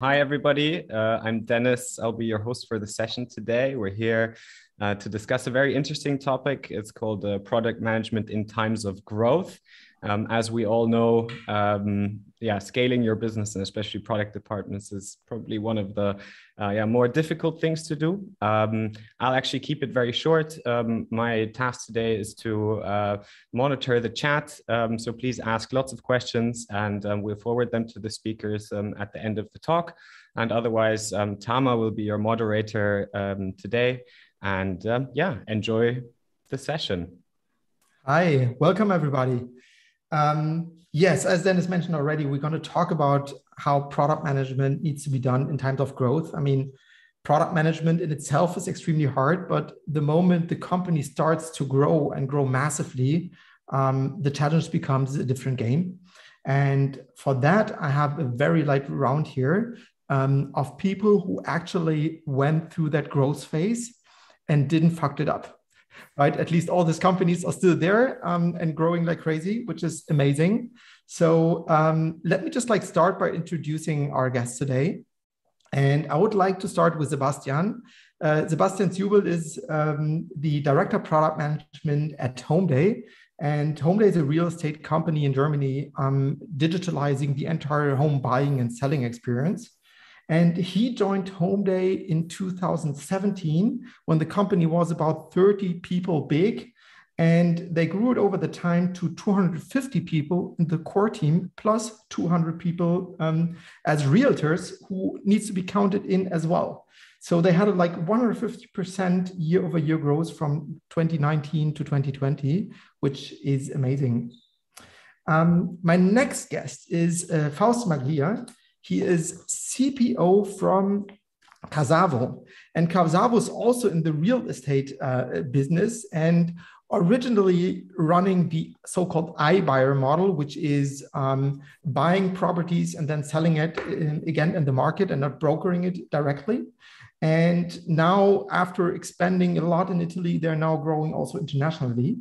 Hi, everybody. Uh, I'm Dennis. I'll be your host for the session today. We're here uh, to discuss a very interesting topic. It's called uh, product management in times of growth. Um, as we all know, um, yeah, scaling your business and especially product departments is probably one of the uh, yeah more difficult things to do. Um, I'll actually keep it very short. Um, my task today is to uh, monitor the chat, um, so please ask lots of questions, and um, we'll forward them to the speakers at the end of the talk. And otherwise, Tamer will be your moderator today. And yeah, enjoy the session. Hi, welcome everybody. Um, yes, as Dennis mentioned already, we're going to talk about how product management needs to be done in times of growth. I mean, product management in itself is extremely hard, but the moment the company starts to grow and grow massively, um, the challenge becomes a different game. And for that, I have a very light round here um, of people who actually went through that growth phase and didn't fuck it up right? At least all these companies are still there um, and growing like crazy, which is amazing. So um, let me just like start by introducing our guest today. And I would like to start with Sebastian. Uh, Sebastian Dziubiel is um, the director of product management at Homeday. And Homeday is a real estate company in Germany um, digitalizing the entire home buying and selling experience. And he joined Homeday in 2017 when the company was about 30 people big. And they grew it over the time to 250 people in the core team, plus 200 people um, as realtors who needs to be counted in as well. So they had like 150% year over year growth from 2019 to 2020, which is amazing. Um, my next guest is uh, Fausto Maglia. He is CPO from Casavo. And Casavo is also in the real estate uh, business and originally running the so-called iBuyer model, which is um, buying properties and then selling it in, again in the market and not brokering it directly. And now, after expanding a lot in Italy, they're now growing also internationally.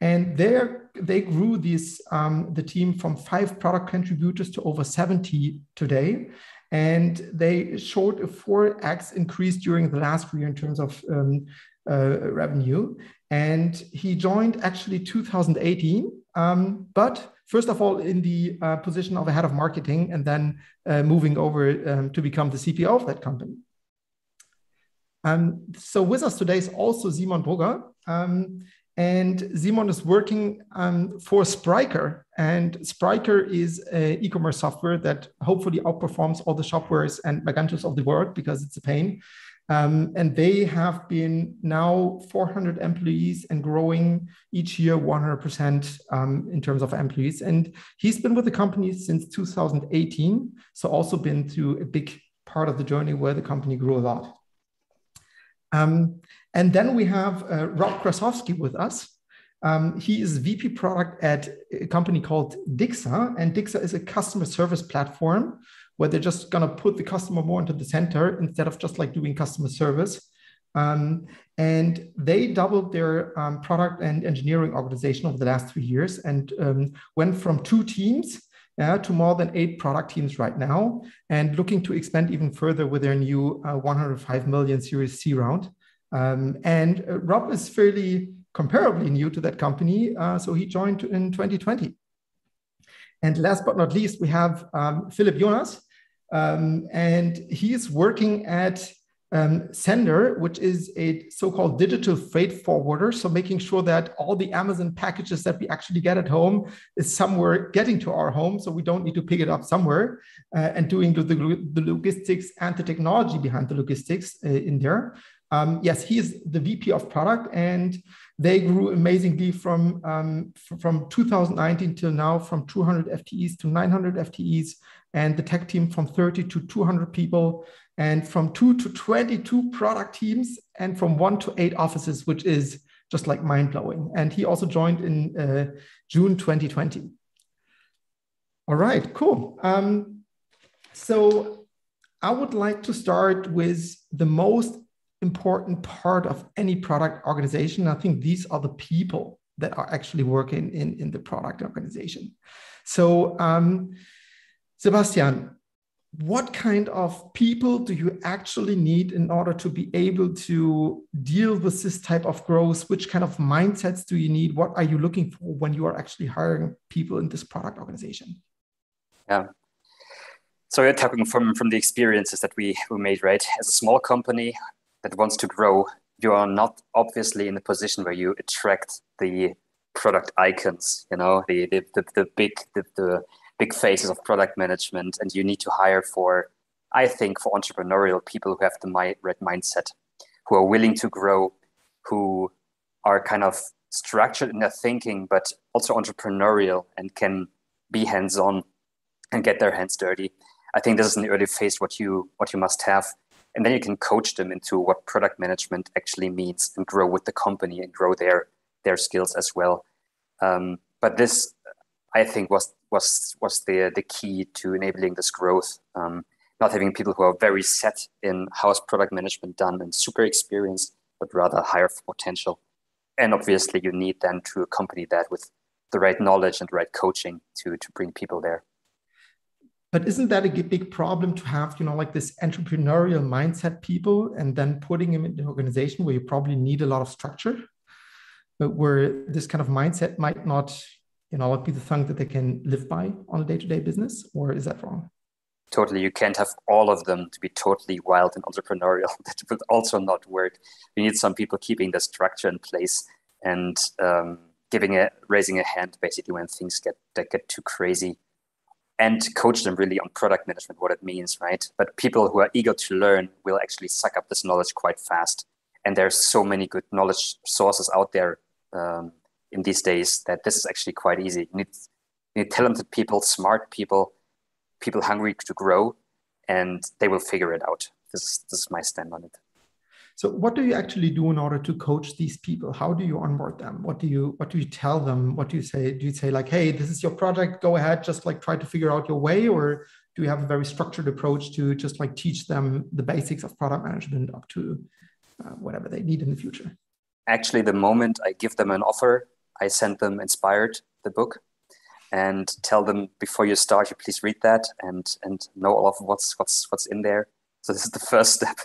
And there they grew this um, the team from five product contributors to over 70 today. And they showed a 4x increase during the last year in terms of um, uh, revenue. And he joined actually 2018. Um, but first of all, in the uh, position of a head of marketing, and then uh, moving over um, to become the CPO of that company. Um, so with us today is also Simon Brugger. Um, and Simon is working um, for Spryker. And Spryker is an e-commerce software that hopefully outperforms all the Shopwares and Magentos of the world because it's a pain. Um, and they have been now 400 employees and growing each year 100% um, in terms of employees. And he's been with the company since 2018. So also been through a big part of the journey where the company grew a lot. Um, and then we have uh, Rob Krasowski with us. Um, he is VP product at a company called Dixa, and Dixa is a customer service platform where they're just going to put the customer more into the center instead of just like doing customer service. Um, and they doubled their um, product and engineering organization over the last three years and um, went from two teams uh, to more than eight product teams right now and looking to expand even further with their new uh, 105 million Series C round. Um, and uh, Rob is fairly comparably new to that company. Uh, so he joined in 2020. And last but not least, we have um, Philip Jonas. Um, and he is working at um, sennder, which is a so-called digital freight forwarder. So making sure that all the Amazon packages that we actually get at home is somewhere getting to our home, so we don't need to pick it up somewhere, uh, and doing the, the, logistics and the technology behind the logistics uh, in there. Um, yes, he is the VP of product, and they grew amazingly from um, from 2019 till now, from 200 FTEs to 900 FTEs, and the tech team from 30 to 200 people, and from two to 22 product teams, and from one to eight offices, which is just like mind blowing. And he also joined in uh, June 2020. All right, cool. Um, so I would like to start with the most important part of any product organization. I think these are the people that are actually working in, in the product organization. So, um, Sebastian, what kind of people do you actually need in order to be able to deal with this type of growth? Which kind of mindsets do you need? What are you looking for when you are actually hiring people in this product organization? Yeah. So you're talking from from the experiences that we, we made, right? As a small company that wants to grow, you are not obviously in a position where you attract the product icons, you know, the the, the, the big the, the big phases of product management and you need to hire for i think for entrepreneurial people who have the right mindset who are willing to grow who are kind of structured in their thinking but also entrepreneurial and can be hands-on and get their hands dirty. I think this is an early phase what you what you must have and then you can coach them into what product management actually means and grow with the company and grow their their skills as well um, but this I think was was was the the key to enabling this growth. Um, not having people who are very set in how is product management done and super experienced, but rather higher potential. And obviously, you need then to accompany that with the right knowledge and the right coaching to to bring people there. But isn't that a big problem to have, you know, like this entrepreneurial mindset people and then putting them in an organization where you probably need a lot of structure, but where this kind of mindset might not you know, be the thing that they can live by on a day-to-day business, or is that wrong? Totally, you can't have all of them to be totally wild and entrepreneurial. that would also not work. You need some people keeping the structure in place and um, giving a raising a hand basically when things get that get too crazy, and coach them really on product management, what it means, right? But people who are eager to learn will actually suck up this knowledge quite fast. And there's so many good knowledge sources out there um, in these days that this is actually quite easy. You need, you need talented people, smart people, people hungry to grow, and they will figure it out. This this is my stand on it. So, what do you actually do in order to coach these people? How do you onboard them? What do you what do you tell them? What do you say? Do you say like, "Hey, this is your project. Go ahead, just like try to figure out your way," or do you have a very structured approach to just like teach them the basics of product management up to uh, whatever they need in the future? Actually, the moment I give them an offer, I send them inspired the book and tell them before you start, you please read that and and know all of what's what's what's in there. So this is the first step.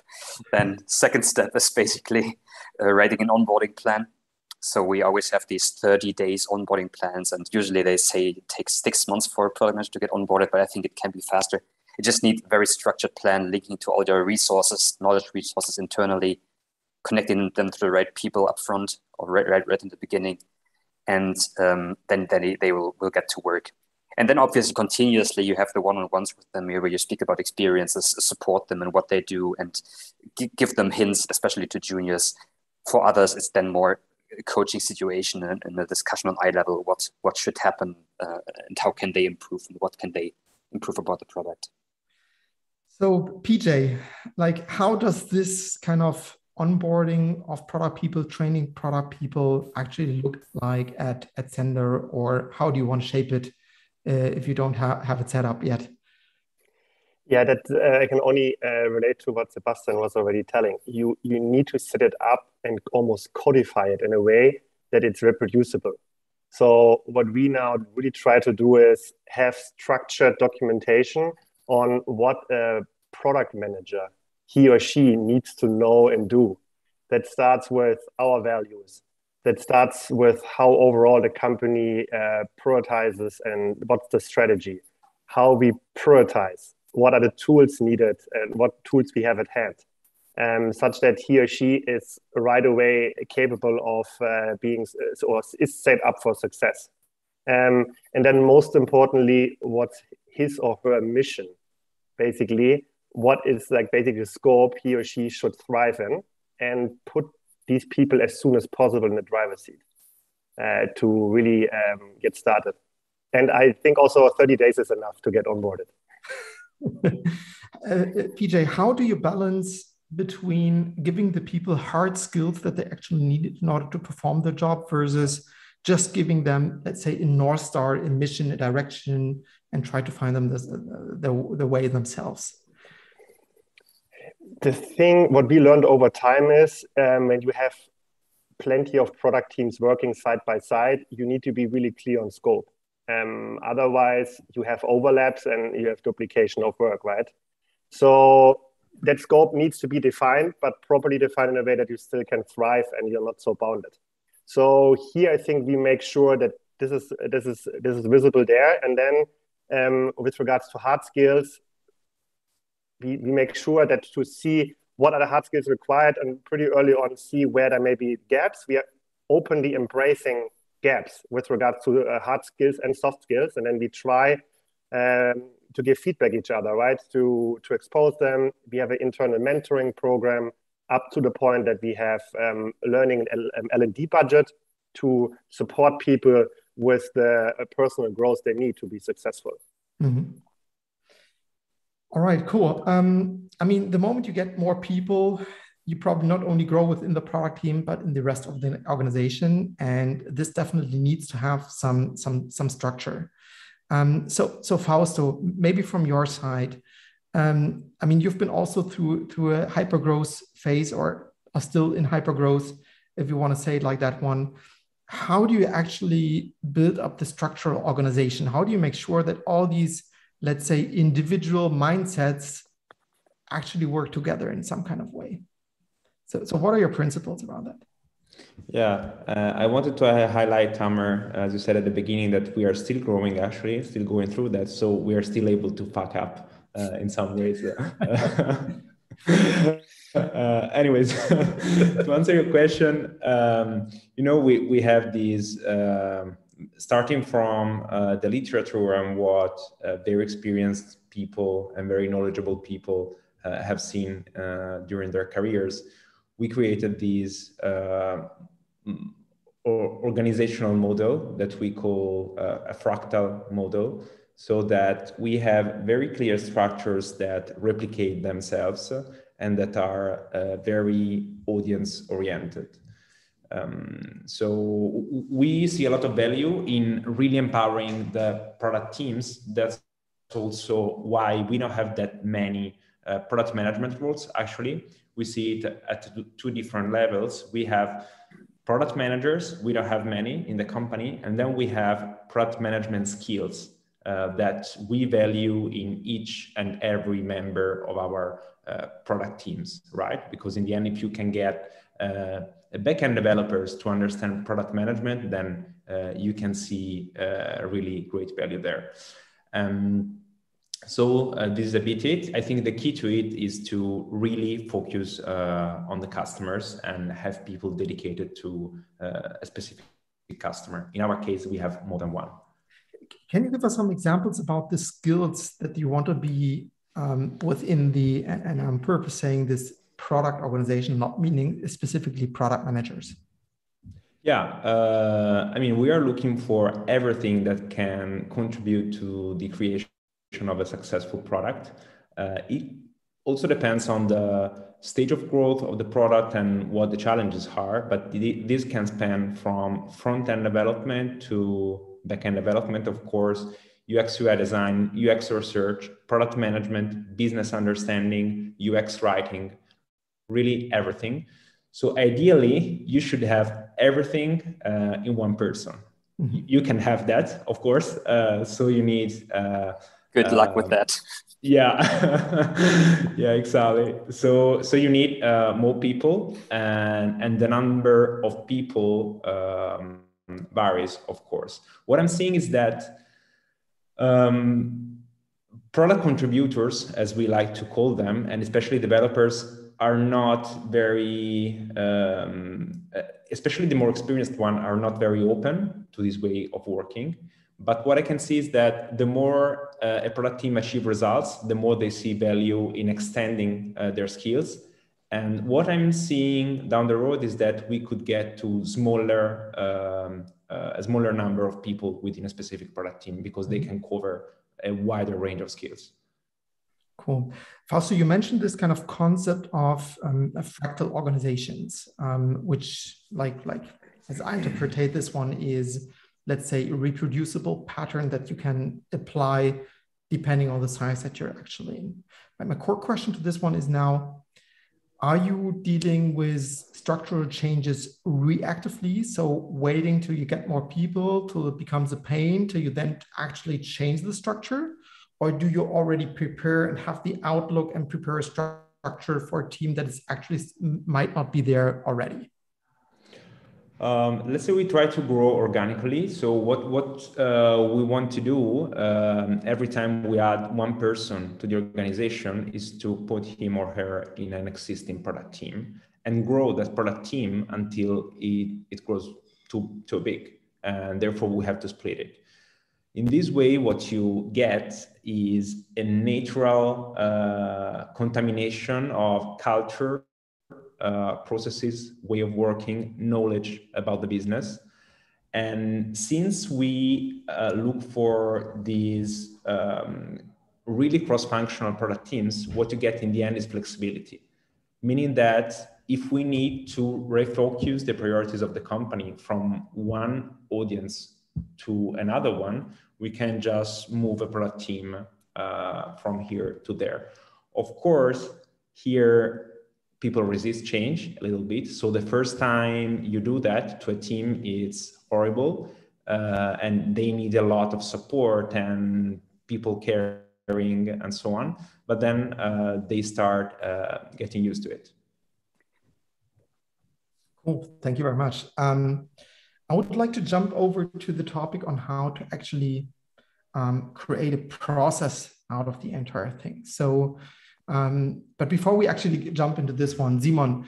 then second step is basically uh, writing an onboarding plan. So we always have these 30 days onboarding plans, and usually they say it takes six months for a product manager to get onboarded, but I think it can be faster. You just need a very structured plan linking to all your resources, knowledge resources internally, connecting them to the right people up front or right, right, right in the beginning, and um, then then they will, will get to work. And then obviously continuously you have the one-on-ones with them where you speak about experiences, support them and what they do, and g- give them hints, especially to juniors. For others, it's then more a coaching situation and, and a discussion on eye level what what should happen uh, and how can they improve and what can they improve about the product. So PJ, like how does this kind of onboarding of product people, training product people actually look like at, at sennder, or how do you want to shape it if you don't ha- have it set up yet? Yeah, that uh, I can only uh, relate to what Sebastian was already telling. You you need to set it up and almost codify it in a way that it's reproducible. So what we now really try to do is have structured documentation on what a product manager he or she needs to know and do. That starts with our values. That starts with how overall the company uh, prioritizes and what's the strategy, how we prioritize, what are the tools needed, and what tools we have at hand, um, such that he or she is right away capable of uh, being or is set up for success. Um, and then, most importantly, what's his or her mission, basically, what is like basically the scope he or she should thrive in and put these people as soon as possible in the driver's seat uh, to really um, get started. And I think also 30 days is enough to get onboarded. uh, PJ, how do you balance between giving the people hard skills that they actually need in order to perform their job versus just giving them, let's say, a North Star, a mission, a direction, and try to find them uh, the, the way themselves? The thing what we learned over time is um, when you have plenty of product teams working side by side you need to be really clear on scope Um, otherwise, you have overlaps and you have duplication of work, right? So that scope needs to be defined, but properly defined in a way that you still can thrive and you're not so bounded. So here, I think we make sure that this is this is this is visible there, and then um, with regards to hard skills, we, we make sure that to see what are the hard skills required and pretty early on see where there may be gaps. We are openly embracing gaps with regards to uh, hard skills and soft skills, and then we try um, to give feedback each other, right? To to expose them. We have an internal mentoring program up to the point that we have um, learning L and D budget to support people with the uh, personal growth they need to be successful. Mm-hmm. All right, cool. Um, I mean, the moment you get more people, you probably not only grow within the product team, but in the rest of the organization. And this definitely needs to have some some some structure. Um, so so Fausto, maybe from your side, um, I mean, you've been also through through a hyper growth phase, or are still in hyper growth, if you want to say it like that one. How do you actually build up the structural organization? How do you make sure that all these let's say, individual mindsets actually work together in some kind of way. So, so what are your principles around that? Yeah, uh, I wanted to highlight, Tamer, as you said at the beginning, that we are still growing, actually, still going through that. So we are still able to fuck up uh, in some ways. uh, anyways, to answer your question, um, you know, we, we have these. Um, starting from uh, the literature and what uh, very experienced people and very knowledgeable people uh, have seen uh, during their careers, we created these uh, organizational model that we call uh, a fractal model so that we have very clear structures that replicate themselves and that are very audience oriented. Um, so we see a lot of value in really empowering the product teams. That's also why we don't have that many uh, product management roles. Actually, we see it at two different levels. We have product managers. We don't have many in the company, and then we have product management skills uh, that we value in each and every member of our uh, product teams. Right? Because in the end, if you can get uh, backend developers to understand product management, then uh, you can see uh, really great value there. Um, so uh, this is a bit it. I think the key to it is to really focus uh, on the customers and have people dedicated to uh, a specific customer. In our case, we have more than one. Can you give us some examples about the skills that you want to be um, within the, and I'm purpose saying this product organization, not meaning specifically product managers? Yeah, uh, I mean, we are looking for everything that can contribute to the creation of a successful product. Uh, it also depends on the stage of growth of the product and what the challenges are, but this can span from front end development to back end development, of course, UX UI design, UX research, product management, business understanding, UX writing, really everything. So ideally, you should have everything uh, in one person. Mm-hmm. You can have that, of course. Uh, so you need. Uh, Good luck with uh, that. Yeah, yeah, exactly. So so you need uh, more people, and and the number of people um, varies, of course. What I'm seeing is that. Um, product contributors, as we like to call them, and especially developers, are not very, um, especially the more experienced one, are not very open to this way of working. But what I can see is that the more uh, a product team achieve results, the more they see value in extending uh, their skills. And what I'm seeing down the road is that we could get to smaller, um, uh, a smaller number of people within a specific product team because they can cover a wider range of skills. Cool. Fausto, you mentioned this kind of concept of um, fractal organizations, um, which, like, like as I interpret this one, is let's say a reproducible pattern that you can apply depending on the size that you're actually in. Right, my core question to this one is now: are you dealing with structural changes reactively? So waiting till you get more people till it becomes a pain till you then actually change the structure? Or do you already prepare and have the outlook and prepare a structure for a team that is actually might not be there already? Um, let's say we try to grow organically. So what what uh, we want to do um, every time we add one person to the organization is to put him or her in an existing product team and grow that product team until it, it grows too too big, and therefore we have to split it. In this way, what you get is a natural uh, contamination of culture uh, processes, way of working, knowledge about the business. And since we uh, look for these um, really cross-functional product teams, what you get in the end is flexibility, meaning that if we need to refocus the priorities of the company from one audience to another one, we can just move a product team uh, from here to there. Of course, here people resist change a little bit. So the first time you do that to a team, it's horrible, uh, and they need a lot of support and people caring and so on. But then uh, they start uh, getting used to it. Cool. Thank you very much. Um, I would like to jump over to the topic on how to actually um, create a process out of the entire thing. So um, but before we actually jump into this one, Simon,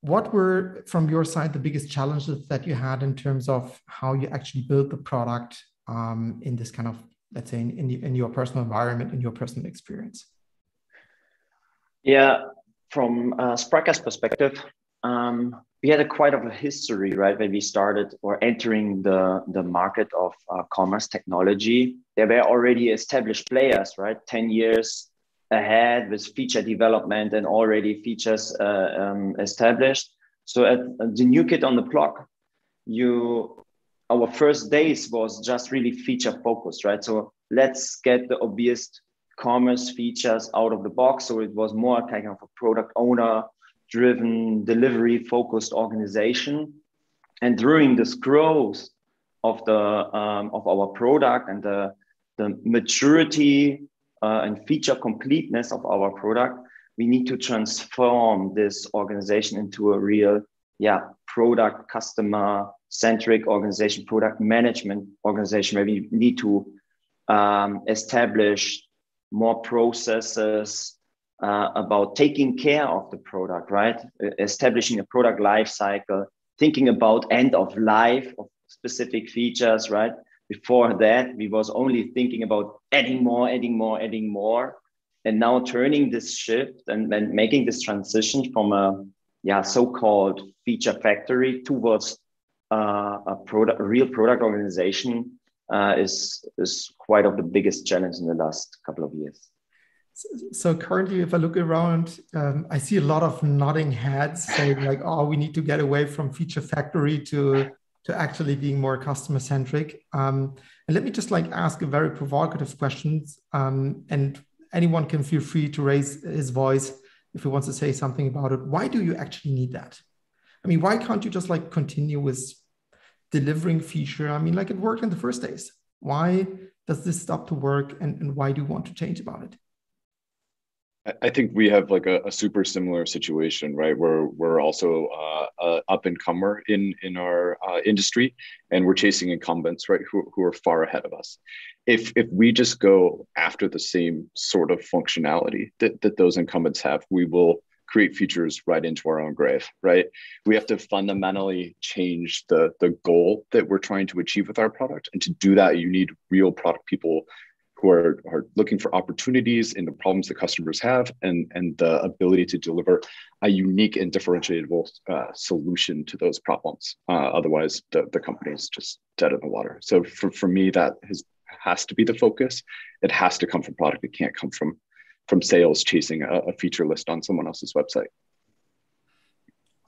what were from your side the biggest challenges that you had in terms of how you actually build the product um, in this kind of, let's say, in, in, in your personal environment, in your personal experience? Yeah, from uh, perspective, um, we had a quite of a history, right? When we started or entering the, the market of uh, commerce technology, there were already established players, right? 10 years ahead with feature development and already features uh, um, established. So at, at the new kid on the block, you our first days was just really feature focused, right? So let's get the obvious commerce features out of the box. So it was more kind of a product owner driven, delivery focused organization. And during this growth of the um, of our product and the the maturity uh, and feature completeness of our product, we need to transform this organization into a real, yeah, product customer centric organization, product management organization, where we need to um, establish more processes uh, about taking care of the product, right? Establishing a product life cycle, thinking about end of life of specific features, right? before that we was only thinking about adding more adding more adding more and now turning this shift and, and making this transition from a yeah so-called feature factory towards uh, a product real product organization uh, is is quite of the biggest challenge in the last couple of years so currently if i look around um, i see a lot of nodding heads saying like oh we need to get away from feature factory to to actually being more customer centric. Um, and let me just like ask a very provocative questions. Um, and anyone can feel free to raise his voice if he wants to say something about it. Why do you actually need that? I mean, why can't you just like continue with delivering feature? I mean, like it worked in the first days. Why does this stop to work? And, and why do you want to change about it? I think we have like a, a, super similar situation, right? Where we're also uh, up and comer in in our uh, industry, and we're chasing incumbents, right? Who, who are far ahead of us. If if we just go after the same sort of functionality that that those incumbents have, we will create features right into our own grave, right? We have to fundamentally change the the goal that we're trying to achieve with our product, and to do that, you need real product people who are, are looking for opportunities in the problems that customers have and, and the ability to deliver a unique and differentiable uh, solution to those problems. Uh, otherwise, the, the company is just dead in the water. So for, for me, that has, has to be the focus. It has to come from product. It can't come from, from sales chasing a, a feature list on someone else's website.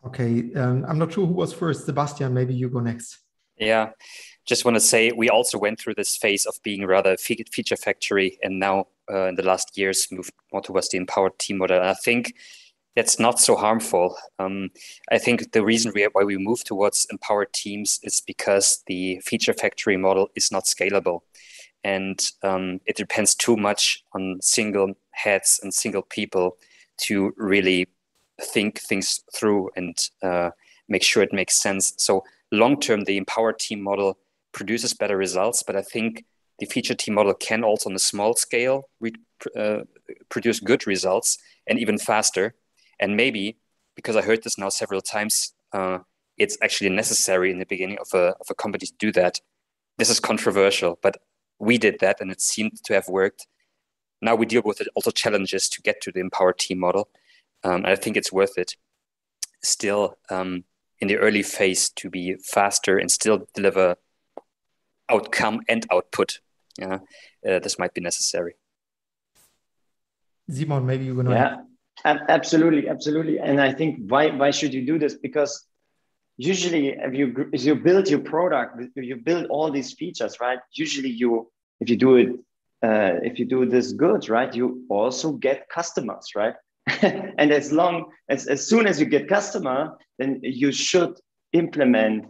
Okay, um, I'm not sure who was first. Sebastian, maybe you go next. Yeah, just want to say we also went through this phase of being rather feature factory and now uh, in the last years moved more towards the empowered team model. And I think that's not so harmful. Um, I think the reason we, why we move towards empowered teams is because the feature factory model is not scalable. And um, it depends too much on single heads and single people to really think things through and uh, make sure it makes sense. So long term, the empowered team model produces better results, but I think the feature team model can also on a small scale re- uh, produce good results and even faster. And maybe because I heard this now several times, uh, it's actually necessary in the beginning of a, of a company to do that. This is controversial, but we did that and it seemed to have worked. Now we deal with also challenges to get to the empowered team model. Um, and I think it's worth it still um, in the early phase to be faster and still deliver outcome and output. Yeah, uh, this might be necessary. Simon, maybe you're gonna. Yeah, absolutely, absolutely. And I think why why should you do this? Because usually, if you if you build your product, you build all these features, right? Usually, you if you do it, uh, if you do this good, right, you also get customers, right? and as long as as soon as you get customer, then you should implement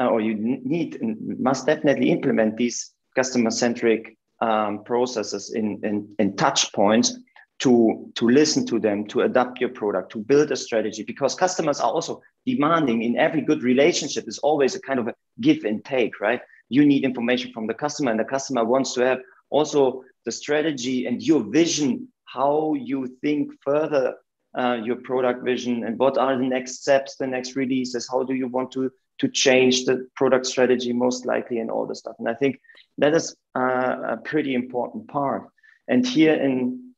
uh, or you need must definitely implement these customer centric um, processes in, in in touch points to to listen to them to adapt your product to build a strategy because customers are also demanding in every good relationship is always a kind of a give and take right? You need information from the customer and the customer wants to have also the strategy and your vision how you think further uh, your product vision and what are the next steps the next releases how do you want to to change the product strategy most likely and all the stuff and i think that is uh, a pretty important part and here in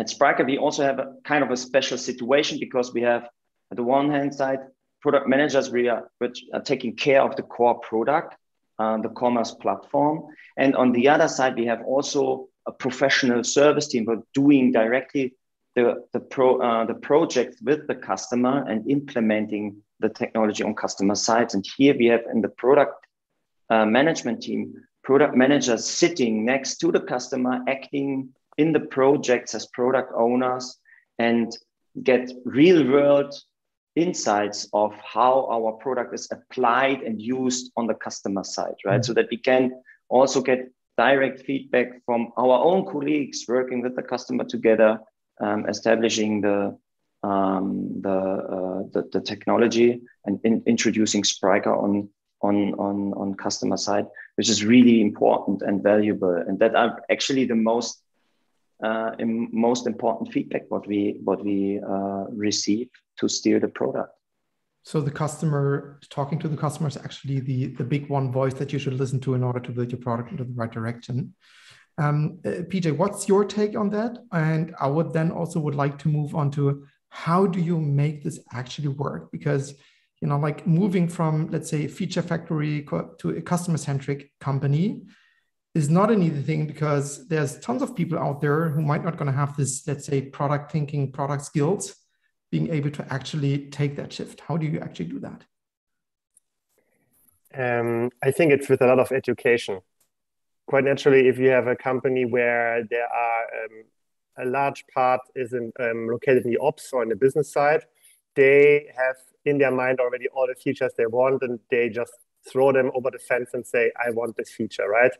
at Spryker, we also have a kind of a special situation because we have, at the one hand side, product managers we are, which are taking care of the core product, uh, the commerce platform. And on the other side, we have also a professional service team but doing directly the, the, pro, uh, the project with the customer and implementing the technology on customer sides. And here we have in the product uh, management team, product managers sitting next to the customer, acting in the projects as product owners and get real world insights of how our product is applied and used on the customer side, right? Mm-hmm. So that we can also get direct feedback from our own colleagues working with the customer together, um, establishing the um, the, uh, the, the technology and in, introducing Spryker on on on on customer side, which is really important and valuable, and that are actually the most uh, most important feedback what we what we uh, receive to steer the product. So the customer talking to the customer is actually the the big one voice that you should listen to in order to build your product into the right direction. Um, uh, PJ, what's your take on that? And I would then also would like to move on to how do you make this actually work? Because you know, like moving from let's say feature factory to a customer centric company, is not an easy thing because there's tons of people out there who might not going to have this, let's say, product thinking, product skills, being able to actually take that shift. How do you actually do that? Um, I think it's with a lot of education. Quite naturally, if you have a company where there are um, a large part is in, um, located in the ops or in the business side, they have in their mind already all the features they want, and they just throw them over the fence and say, "I want this feature," right?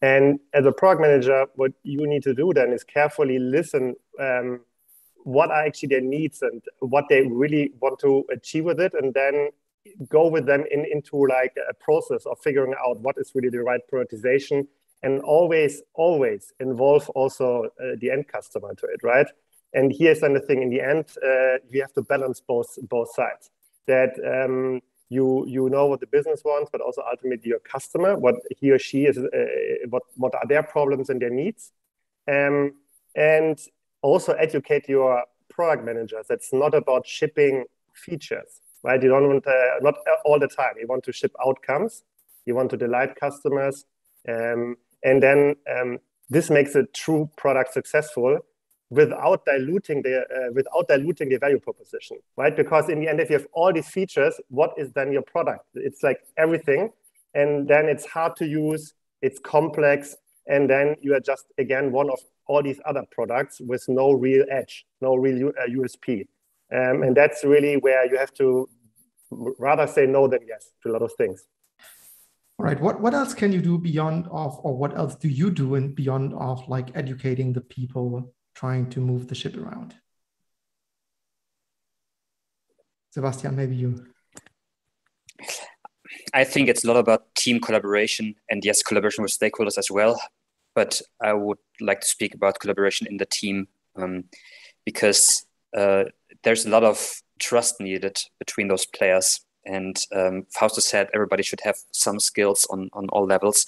And as a product manager, what you need to do then is carefully listen um, what are actually their needs and what they really want to achieve with it, and then go with them in, into like a process of figuring out what is really the right prioritization and always always involve also uh, the end customer to it right? And here's the thing in the end uh, you have to balance both both sides that um, you you know what the business wants, but also ultimately your customer, what he or she is, uh, what what are their problems and their needs, um, and also educate your product managers. It's not about shipping features, right? You don't want uh, not all the time. You want to ship outcomes. You want to delight customers, um, and then um, this makes a true product successful without diluting the uh, without diluting the value proposition right because in the end if you have all these features what is then your product it's like everything and then it's hard to use it's complex and then you are just again one of all these other products with no real edge no real uh, usp Um, and that's really where you have to rather say no than yes to a lot of things. All right. What what else can you do beyond of, or what else do you do in beyond of like educating the people trying to move the ship around? Sebastian, maybe you. I think it's a lot about team collaboration and yes, collaboration with stakeholders as well. But I would like to speak about collaboration in the team um, because uh, there's a lot of trust needed between those players. And um, Fausto said everybody should have some skills on, on all levels.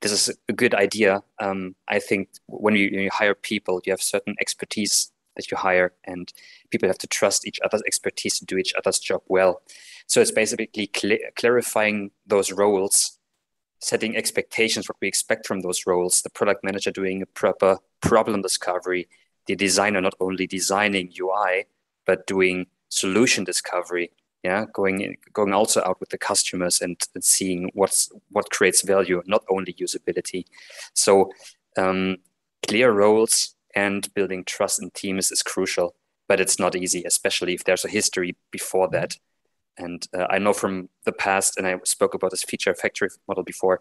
This is a good idea. Um, I think when you, you hire people, you have certain expertise that you hire, and people have to trust each other's expertise to do each other's job well. So it's basically cl- clarifying those roles, setting expectations, what we expect from those roles, the product manager doing a proper problem discovery, the designer not only designing UI, but doing solution discovery yeah going in, going also out with the customers and, and seeing what's what creates value not only usability. So um, clear roles and building trust in teams is crucial but it's not easy especially if there's a history before that and uh, i know from the past and i spoke about this feature factory model before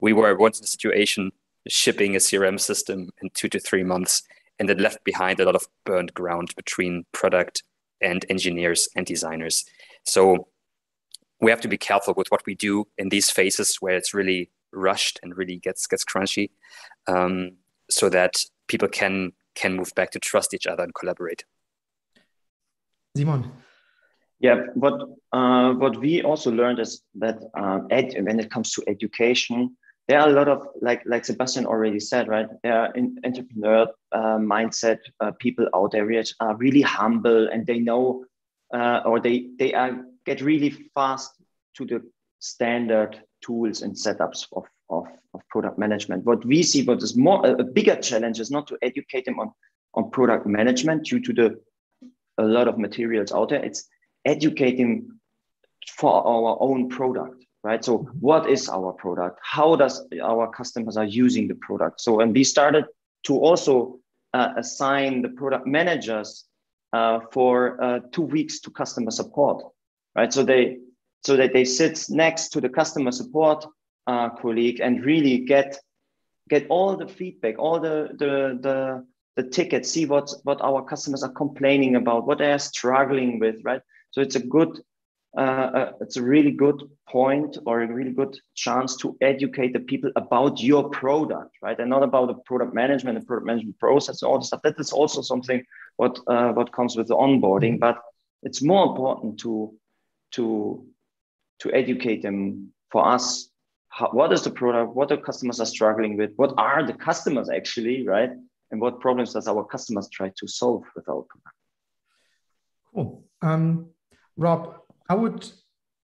we were once in a situation shipping a crm system in two to three months and it left behind a lot of burned ground between product and engineers and designers. So we have to be careful with what we do in these phases where it's really rushed and really gets gets crunchy, um, so that people can can move back to trust each other and collaborate. Simon. Yeah, what uh, what we also learned is that uh, ed, when it comes to education, there are a lot of like like Sebastian already said, right? There are in, entrepreneur uh, mindset uh, people out there which are really humble and they know uh, or they they are get really fast to the standard tools and setups of, of, of product management. What we see, what is more a, a bigger challenge is not to educate them on on product management due to the a lot of materials out there. It's educating for our own product right? So what is our product? How does our customers are using the product? So and we started to also uh, assign the product managers uh, for uh, two weeks to customer support right? So they so that they sit next to the customer support uh, colleague and really get get all the feedback all the the the, the tickets see what what our customers are complaining about what they are struggling with right so it's a good uh, uh, it's a really good point or a really good chance to educate the people about your product, right? And not about the product management and product management process and all the stuff. That is also something what uh, what comes with the onboarding, but it's more important to to to educate them for us. How, what is the product? What the customers are struggling with? What are the customers actually, right? And what problems does our customers try to solve with our product? Cool. Um, Rob, I would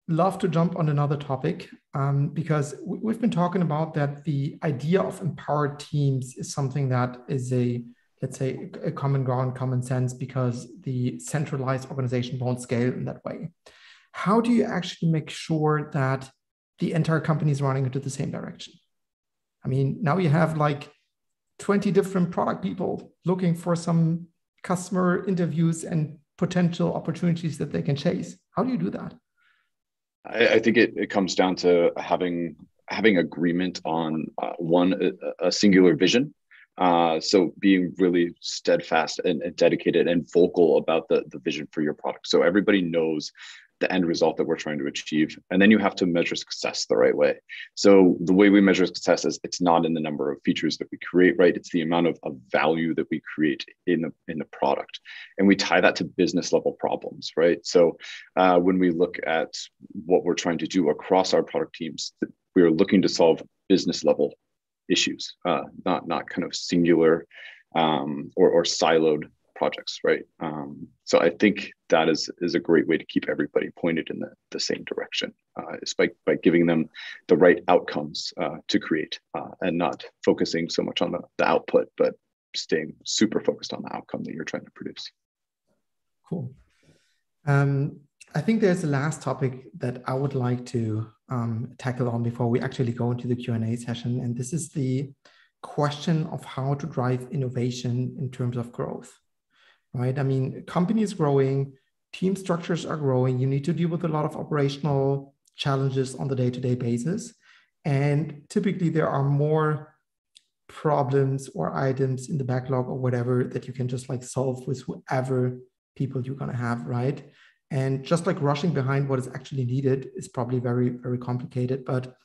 love to jump on another topic um, because we've been talking about that the idea of empowered teams is something that is a let's say a common ground common sense because the centralized organization won't scale in that way. How do you actually make sure that the entire company is running into the same direction? I mean now you have like 20 different product people looking for some customer interviews and potential opportunities that they can chase. How do you do that? I, I think it, it comes down to having having agreement on uh, one a, a, singular vision uh, so being really steadfast and, and, dedicated and vocal about the, the vision for your product. So everybody knows the end result that we're trying to achieve. And then you have to measure success the right way. So the way we measure success is it's not in the number of features that we create, right? It's the amount of, of value that we create in the in the product. And we tie that to business level problems, right? So uh, when we look at what we're trying to do across our product teams, we are looking to solve business level issues, uh, not not kind of singular um, or, or siloed projects, right? Um, so I think that is is a great way to keep everybody pointed in the, the same direction. Uh, is by, by giving them the right outcomes uh, to create uh, and not focusing so much on the, the output, but staying super focused on the outcome that you're trying to produce. Cool. Um, I think there's a last topic that I would like to um, tackle on before we actually go into the Q&A session. And this is the question of how to drive innovation in terms of growth right? I mean, companies growing, team structures are growing. You need to deal with a lot of operational challenges on the day-to-day basis, and typically there are more problems or items in the backlog or whatever that you can just like solve with whoever people you're going to have, right? And just like rushing behind what is actually needed is probably very, very complicated. But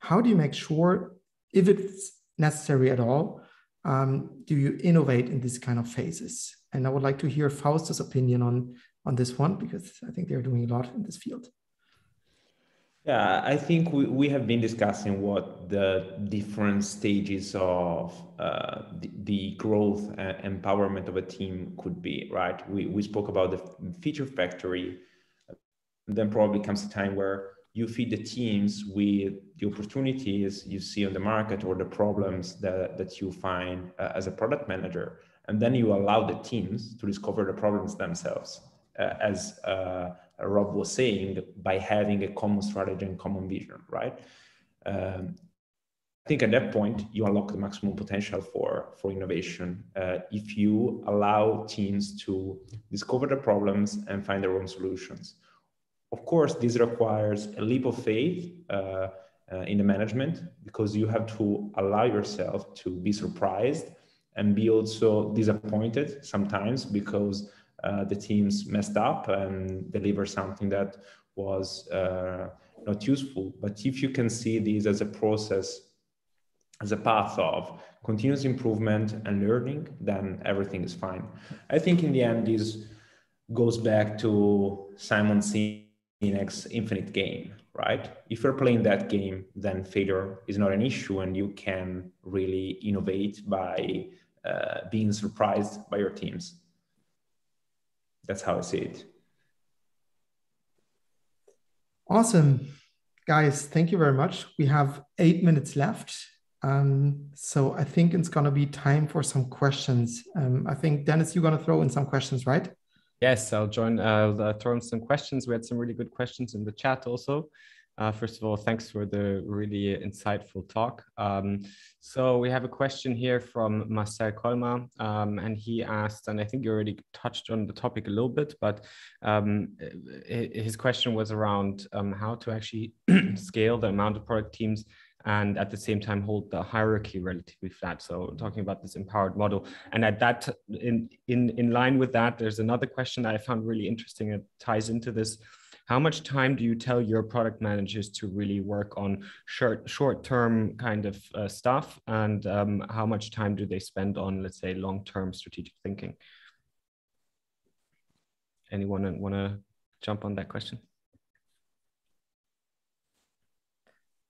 how do you make sure, if it's necessary at all, um, do you innovate in these kind of phases? And I would like to hear Fausto's opinion on, on this one, because I think they're doing a lot in this field. Yeah, I think we, we have been discussing what the different stages of uh, the, the, growth and empowerment of a team could be, right? We, we spoke about the feature factory. Then probably comes a time where you feed the teams with the opportunities you see on the market or the problems that, that you find uh, as a product manager. And then you allow the teams to discover the problems themselves uh, as uh, Rob was saying, by having a common strategy and common vision, right? Um, I think at that point you unlock the maximum potential for for innovation uh, if you allow teams to discover the problems and find their own solutions. Of course, this requires a leap of faith uh, uh, in the management because you have to allow yourself to be surprised and be also disappointed sometimes because uh, the teams messed up and deliver something that was uh, not useful. But if you can see this as a process, as a path of continuous improvement and learning, then everything is fine. I think in the end, this goes back to Simon Sinek's infinite game, right? If you're playing that game, then failure is not an issue and you can really innovate by uh, being surprised by your teams that's how I see it. Awesome. Guys, thank you very much. We have eight minutes left. Um, so I think it's going to be time for some questions. Um, I think, Dennis, you're going to throw in some questions, right? Yes, I'll join. I'll uh, throw in some questions. We had some really good questions in the chat also. Uh, first of all, thanks for the really insightful talk. Um, so we have a question here from Marcel Kolma, um, and he asked, and I think you already touched on the topic a little bit, but um, his question was around um, how to actually scale the amount of product teams and at the same time hold the hierarchy relatively flat. So talking about this empowered model, and at that, in in in line with that, there's another question that I found really interesting. It ties into this how much time do you tell your product managers to really work on short short term kind of uh, stuff? And um, how much time do they spend on let's say long term strategic thinking? Anyone want to jump on that question?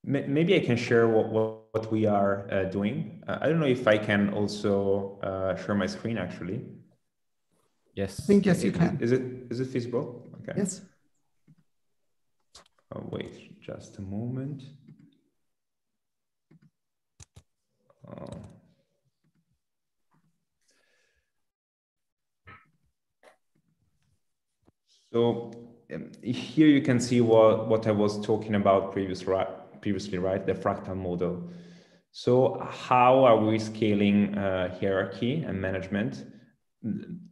Maybe i can share what, what, what we are uh, doing. Uh, i don't know if i can also uh, share my screen actually. Yes. I think yes you can. Is it is it feasible? Okay. Yes Oh, wait just a moment. Oh. So um, here you can see what, what I was talking about previous, right, previously, right? The fractal model. So how are we scaling uh, hierarchy and management?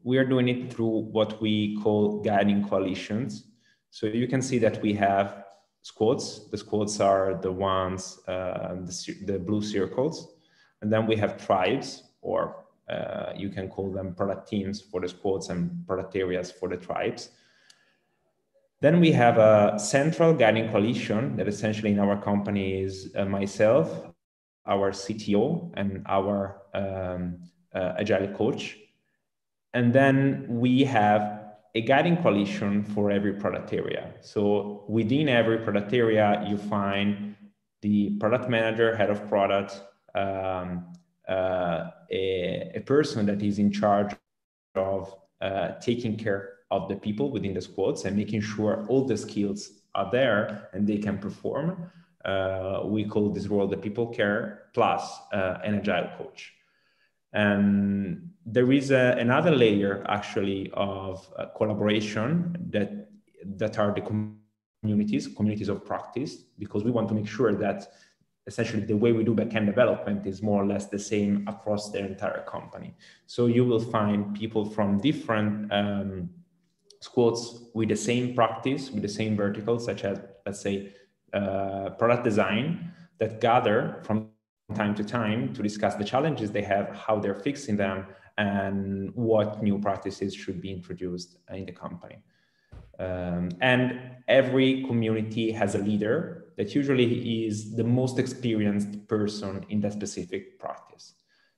We are doing it through what we call guiding coalitions. So you can see that we have squads. The squads are the ones, uh, the, the, blue circles. And then we have tribes, or uh, you can call them product teams for the squads and product areas for the tribes. Then we have a central guiding coalition that essentially in our company is uh, myself, our CTO, and our um, uh, agile coach. And then we have a guiding coalition for every product area. So within every product area, you find the product manager, head of product, um, uh, a, a, person that is in charge of uh, taking care of the people within the squads and making sure all the skills are there and they can perform. Uh, we call this role the people care plus uh, an agile coach. And there is a, another layer actually of uh, collaboration that that are the communities, communities of practice, because we want to make sure that essentially the way we do backend development is more or less the same across their entire company. So you will find people from different um, squads with the same practice, with the same verticals, such as let's say uh, product design, that gather from time to time to discuss the challenges they have, how they're fixing them, and what new practices should be introduced in the company. Um, and every community has a leader that usually is the most experienced person in that specific practice.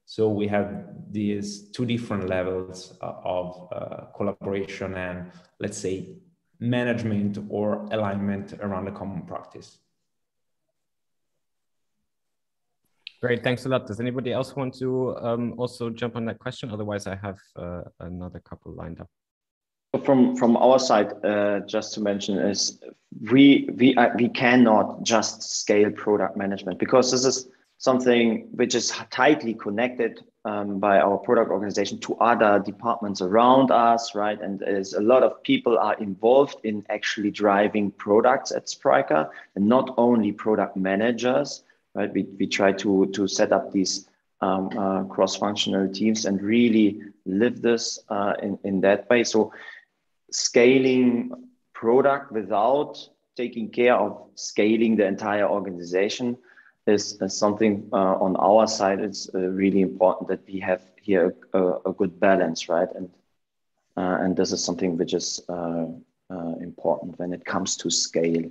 So we have these two different levels uh, of uh, collaboration and let's say management or alignment around a common practice. Great, thanks a lot. Does anybody else want to um, also jump on that question? Otherwise, I have uh, another couple lined up. From from our side, uh, just to mention is we we uh, we cannot just scale product management because this is something which is tightly connected um, by our product organization to other departments around us, right? And there's a lot of people are involved in actually driving products at Spryker, and not only product managers right? We, we try to, to set up these um, uh, cross-functional teams and really live this uh, in, in that way. So scaling product without taking care of scaling the entire organization is, is something uh, on our side. It's uh, really important that we have here a, a good balance, right? And uh, and this is something which is uh, important when it comes to scale.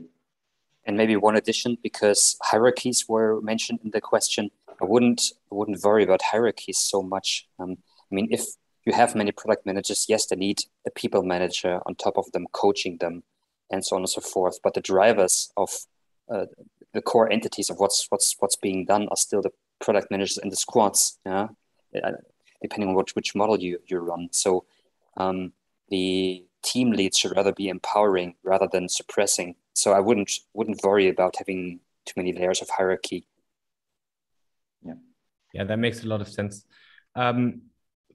And maybe one addition, because hierarchies were mentioned in the question, I wouldn't I wouldn't worry about hierarchies so much. Um, I mean, if you have many product managers, yes, they need a people manager on top of them, coaching them, and so on and so forth. But the drivers of uh, the core entities of what's what's what's being done are still the product managers and the squads. Yeah, uh, depending on which which model you you run. So um, the team leads should rather be empowering rather than suppressing so I wouldn't wouldn't worry about having too many layers of hierarchy. Yeah, yeah, that makes a lot of sense. Um,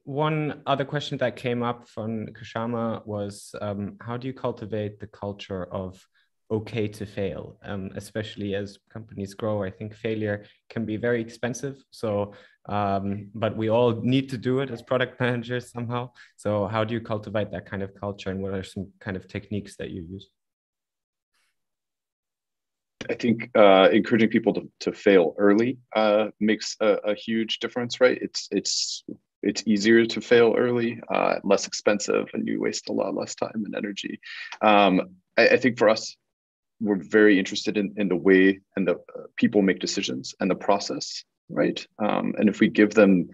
one other question that came up from Kashama was um, how do you cultivate the culture of okay to fail, um, especially as companies grow? I think failure can be very expensive. So, um, but we all need to do it as product managers somehow. So, how do you cultivate that kind of culture, and what are some kind of techniques that you use? I think uh, encouraging people to, to fail early uh, makes a, a, huge difference, right? It's it's it's easier to fail early, uh, less expensive, and you waste a lot less time and energy. Um, I, I, think for us, we're very interested in, in the way and the uh, people make decisions and the process, right? Um, and if we give them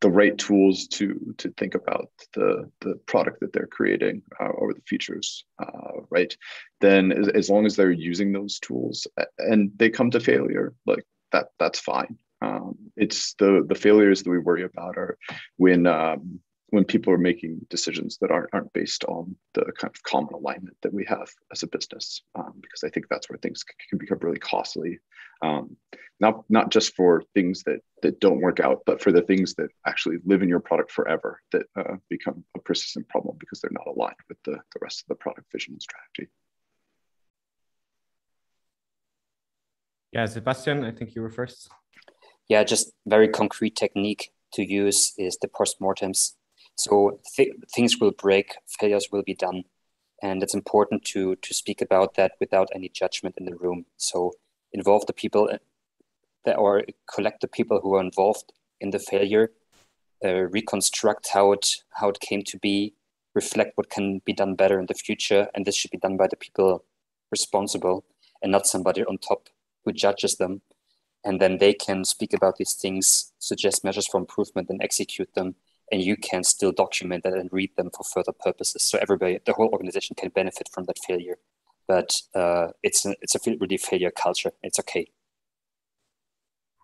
the right tools to to think about the the product that they're creating uh, or the features uh, right? Then as, as, long as they're using those tools and they come to failure like that that's fine. Um, it's the the failures that we worry about are when um, when people are making decisions that aren't, aren't based on the kind of common alignment that we have as a business um, because i think that's where things can become really costly. Um, not not just for things that that don't work out but for the things that actually live in your product forever that uh, become a persistent problem because they're not aligned with the, the rest of the product vision and strategy. Yeah sebastian i think you were first. Yeah just very concrete technique to use is the postmortems so th- things will break, failures will be done, and it's important to to speak about that without any judgment in the room. So involve the people uh, that or collect the people who are involved in the failure, uh, reconstruct how it how it came to be, reflect what can be done better in the future, and this should be done by the people responsible and not somebody on top who judges them. And then they can speak about these things, suggest measures for improvement, and execute them and you can still document that and read them for further purposes. So everybody, the whole organization can benefit from that failure. But uh, it's a, it's a really failure culture. It's okay.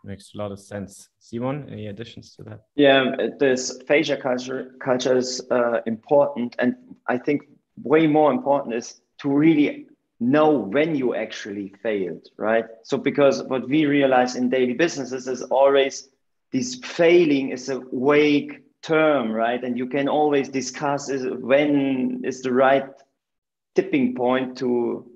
Makes a lot of sense. Simon, any additions to that? Yeah, this failure culture culture is uh, important, and I think way more important is to really know when you actually failed, right? So because what we realize in daily businesses is always this failing is a vague term, right? And you can always discuss is when is the right tipping point to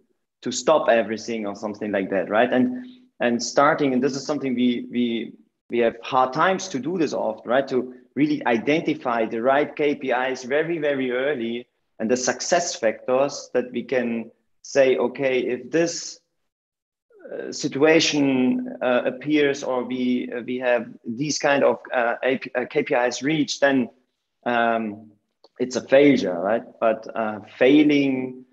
to stop everything or something like that, right? And and starting, and this is something we we we have hard times to do this often, right? To really identify the right KPIs very very early and the success factors that we can say, okay, if this uh, situation uh, appears or we uh, we have these kind of uh, KPIs reached, then um, it's a failure, right? But uh, failing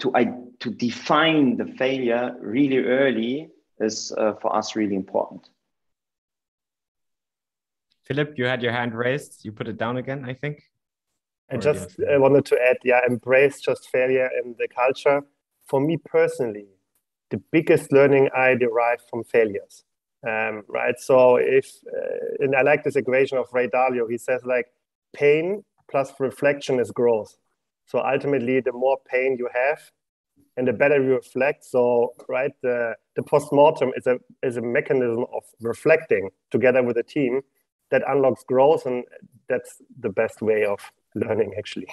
to to define the failure really early is for us really important. Philip, you had your hand raised. You put it down again, I think. I just uh, wanted to add, yeah, embrace just failure in the culture. For me personally, the biggest learning I derive from failures. Um, right. So if, uh, and I like this equation of Ray Dalio, he says like pain plus reflection is growth. So ultimately, the more pain you have, and the better you reflect. So right, the the postmortem is a is a mechanism of reflecting together with a team that unlocks growth, and that's the best way of learning actually.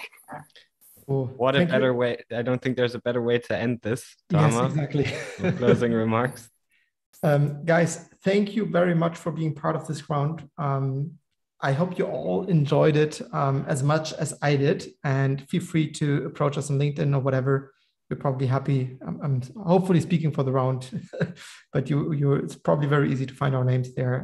What a better you. way! I don't think there's a better way to end this. Yes, exactly. closing remarks. Um, guys, thank you very much for being part of this round. Um, I hope you all enjoyed it um, as much as I did, and feel free to approach us on LinkedIn or whatever. We're probably happy. I'm, I'm hopefully speaking for the round, but you, you, it's probably very easy to find our names there.